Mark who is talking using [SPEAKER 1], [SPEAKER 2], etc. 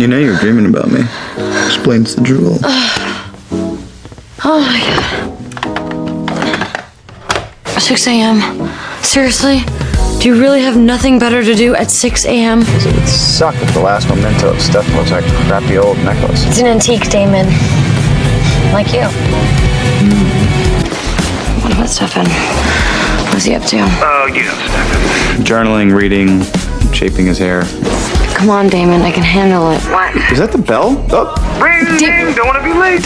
[SPEAKER 1] You know you're dreaming about me. Explains the drool.
[SPEAKER 2] Oh my god. 6 a.m. Seriously? Do you really have nothing better to do at 6 a.m.?
[SPEAKER 3] It would suck if the last memento of Stefan looks like a crappy old necklace.
[SPEAKER 2] It's an antique, Damon. Like you. Mm-hmm. What about Stefan? What's he up to?
[SPEAKER 4] Oh, you know, Stefan.
[SPEAKER 1] Journaling, reading, shaping his hair.
[SPEAKER 2] Come on, Damon. I can handle it.
[SPEAKER 4] What?
[SPEAKER 1] Is that the bell? Oh,
[SPEAKER 4] Ring,
[SPEAKER 2] Did-
[SPEAKER 4] ding, don't want to be late.